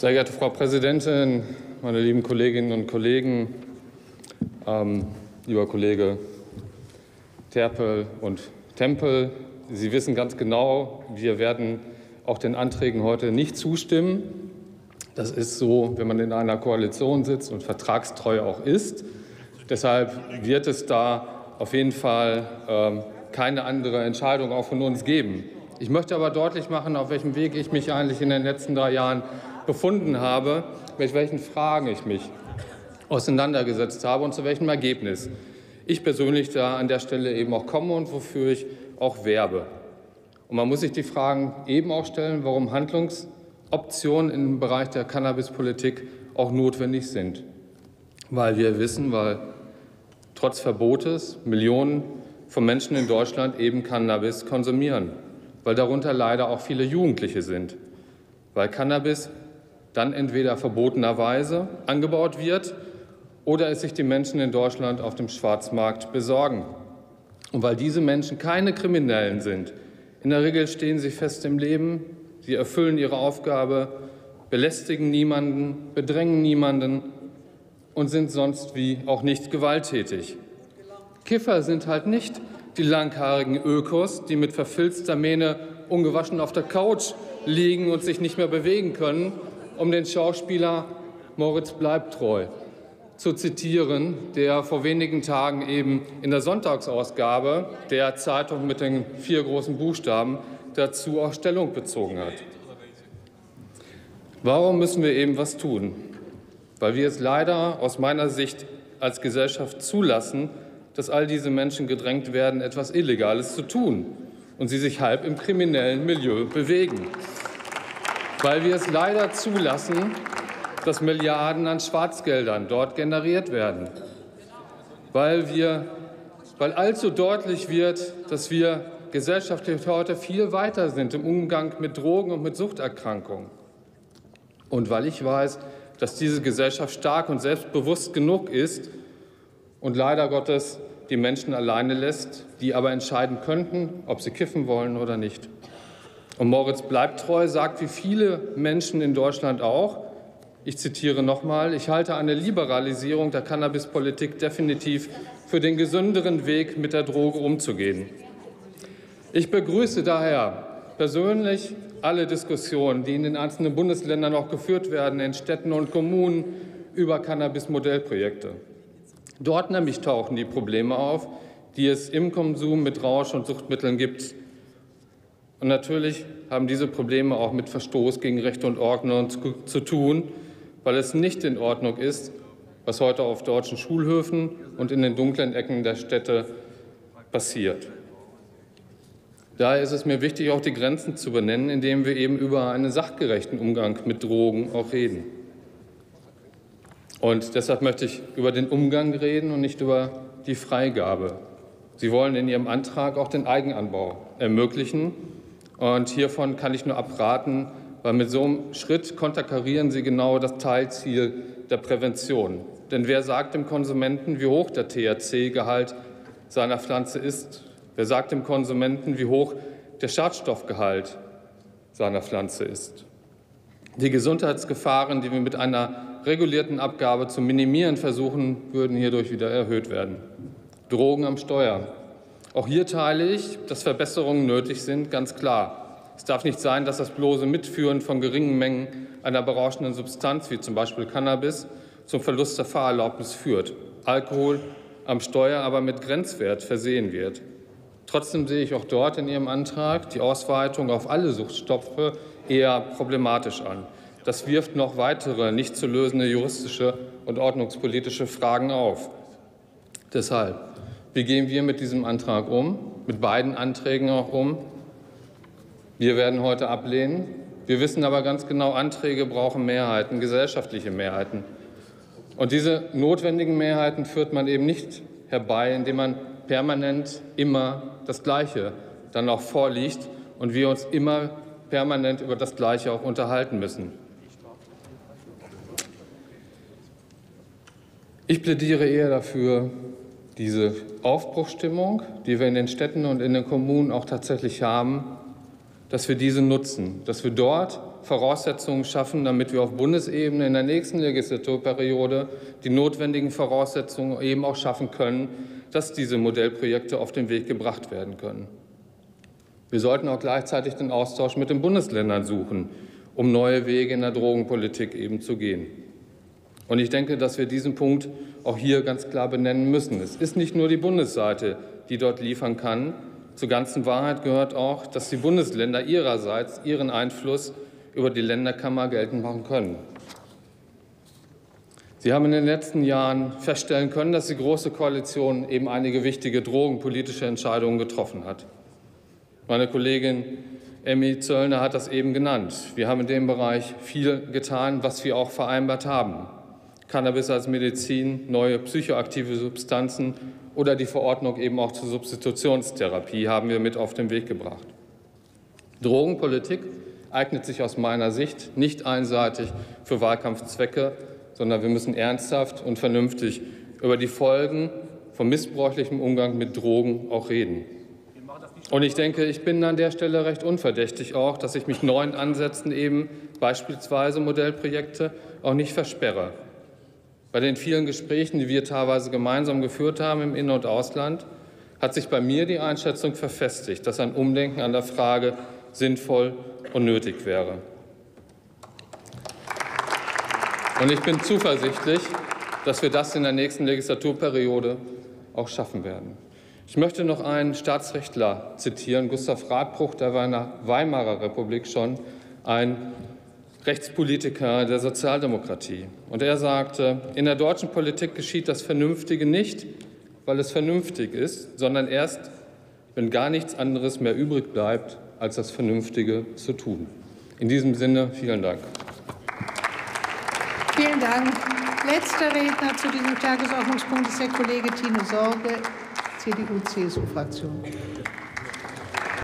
Sehr geehrte Frau Präsidentin, meine lieben Kolleginnen und Kollegen, ähm, lieber Kollege Terpel und Tempel, Sie wissen ganz genau, wir werden auch den Anträgen heute nicht zustimmen. Das ist so, wenn man in einer Koalition sitzt und vertragstreu auch ist. Deshalb wird es da auf jeden Fall ähm, keine andere Entscheidung auch von uns geben. Ich möchte aber deutlich machen, auf welchem Weg ich mich eigentlich in den letzten drei Jahren befunden habe, mit welchen Fragen ich mich auseinandergesetzt habe und zu welchem Ergebnis ich persönlich da an der Stelle eben auch komme und wofür ich auch werbe. Und man muss sich die Fragen eben auch stellen, warum Handlungsoptionen im Bereich der Cannabispolitik auch notwendig sind. Weil wir wissen, weil trotz Verbotes Millionen von Menschen in Deutschland eben Cannabis konsumieren, weil darunter leider auch viele Jugendliche sind, weil Cannabis dann entweder verbotenerweise angebaut wird oder es sich die Menschen in Deutschland auf dem Schwarzmarkt besorgen. Und weil diese Menschen keine Kriminellen sind, in der Regel stehen sie fest im Leben, sie erfüllen ihre Aufgabe, belästigen niemanden, bedrängen niemanden und sind sonst wie auch nicht gewalttätig. Kiffer sind halt nicht die langhaarigen Ökos, die mit verfilzter Mähne ungewaschen auf der Couch liegen und sich nicht mehr bewegen können, um den Schauspieler Moritz Bleibtreu zu zitieren, der vor wenigen Tagen eben in der Sonntagsausgabe der Zeitung mit den vier großen Buchstaben dazu auch Stellung bezogen hat. Warum müssen wir eben was tun? Weil wir es leider aus meiner Sicht als Gesellschaft zulassen, dass all diese Menschen gedrängt werden, etwas Illegales zu tun und sie sich halb im kriminellen Milieu bewegen weil wir es leider zulassen, dass Milliarden an Schwarzgeldern dort generiert werden, weil, wir, weil allzu deutlich wird, dass wir gesellschaftlich heute viel weiter sind im Umgang mit Drogen und mit Suchterkrankungen. Und weil ich weiß, dass diese Gesellschaft stark und selbstbewusst genug ist und leider Gottes die Menschen alleine lässt, die aber entscheiden könnten, ob sie kiffen wollen oder nicht. Und Moritz bleibt treu, sagt wie viele Menschen in Deutschland auch, ich zitiere nochmal, ich halte eine Liberalisierung der Cannabispolitik definitiv für den gesünderen Weg, mit der Droge umzugehen. Ich begrüße daher persönlich alle Diskussionen, die in den einzelnen Bundesländern auch geführt werden, in Städten und Kommunen über Cannabis-Modellprojekte. Dort nämlich tauchen die Probleme auf, die es im Konsum mit Rausch- und Suchtmitteln gibt. Und natürlich haben diese Probleme auch mit Verstoß gegen Recht und Ordnung zu tun, weil es nicht in Ordnung ist, was heute auf deutschen Schulhöfen und in den dunklen Ecken der Städte passiert. Daher ist es mir wichtig, auch die Grenzen zu benennen, indem wir eben über einen sachgerechten Umgang mit Drogen auch reden. Und deshalb möchte ich über den Umgang reden und nicht über die Freigabe. Sie wollen in Ihrem Antrag auch den Eigenanbau ermöglichen. Und hiervon kann ich nur abraten, weil mit so einem Schritt konterkarieren Sie genau das Teilziel der Prävention. Denn wer sagt dem Konsumenten, wie hoch der THC-Gehalt seiner Pflanze ist? Wer sagt dem Konsumenten, wie hoch der Schadstoffgehalt seiner Pflanze ist? Die Gesundheitsgefahren, die wir mit einer regulierten Abgabe zu minimieren versuchen, würden hierdurch wieder erhöht werden. Drogen am Steuer. Auch hier teile ich, dass Verbesserungen nötig sind, ganz klar. Es darf nicht sein, dass das bloße Mitführen von geringen Mengen einer berauschenden Substanz, wie zum Beispiel Cannabis, zum Verlust der Fahrerlaubnis führt. Alkohol am Steuer aber mit Grenzwert versehen wird. Trotzdem sehe ich auch dort in Ihrem Antrag die Ausweitung auf alle Suchtstoffe eher problematisch an. Das wirft noch weitere nicht zu lösende juristische und ordnungspolitische Fragen auf. Deshalb wie gehen wir mit diesem Antrag um, mit beiden Anträgen auch um? Wir werden heute ablehnen. Wir wissen aber ganz genau, Anträge brauchen Mehrheiten, gesellschaftliche Mehrheiten. Und diese notwendigen Mehrheiten führt man eben nicht herbei, indem man permanent immer das Gleiche dann auch vorliegt und wir uns immer permanent über das Gleiche auch unterhalten müssen. Ich plädiere eher dafür, diese Aufbruchstimmung, die wir in den Städten und in den Kommunen auch tatsächlich haben, dass wir diese nutzen, dass wir dort Voraussetzungen schaffen, damit wir auf Bundesebene in der nächsten Legislaturperiode die notwendigen Voraussetzungen eben auch schaffen können, dass diese Modellprojekte auf den Weg gebracht werden können. Wir sollten auch gleichzeitig den Austausch mit den Bundesländern suchen, um neue Wege in der Drogenpolitik eben zu gehen. Und ich denke, dass wir diesen Punkt auch hier ganz klar benennen müssen. Es ist nicht nur die Bundesseite, die dort liefern kann. Zur ganzen Wahrheit gehört auch, dass die Bundesländer ihrerseits ihren Einfluss über die Länderkammer geltend machen können. Sie haben in den letzten Jahren feststellen können, dass die Große Koalition eben einige wichtige drogenpolitische Entscheidungen getroffen hat. Meine Kollegin Emmy Zöllner hat das eben genannt. Wir haben in dem Bereich viel getan, was wir auch vereinbart haben. Cannabis als Medizin, neue psychoaktive Substanzen oder die Verordnung eben auch zur Substitutionstherapie haben wir mit auf den Weg gebracht. Drogenpolitik eignet sich aus meiner Sicht nicht einseitig für Wahlkampfzwecke, sondern wir müssen ernsthaft und vernünftig über die Folgen von missbräuchlichem Umgang mit Drogen auch reden. Und ich denke, ich bin an der Stelle recht unverdächtig auch, dass ich mich neuen Ansätzen eben beispielsweise Modellprojekte auch nicht versperre. Bei den vielen Gesprächen, die wir teilweise gemeinsam geführt haben im In- und Ausland, hat sich bei mir die Einschätzung verfestigt, dass ein Umdenken an der Frage sinnvoll und nötig wäre. Und ich bin zuversichtlich, dass wir das in der nächsten Legislaturperiode auch schaffen werden. Ich möchte noch einen Staatsrechtler zitieren, Gustav Radbruch, der war in der Weimarer Republik schon ein Rechtspolitiker der Sozialdemokratie. Und er sagte, in der deutschen Politik geschieht das Vernünftige nicht, weil es vernünftig ist, sondern erst, wenn gar nichts anderes mehr übrig bleibt, als das Vernünftige zu tun. In diesem Sinne vielen Dank. Vielen Dank. Letzter Redner zu diesem Tagesordnungspunkt ist der Kollege Tino Sorge, CDU-CSU-Fraktion.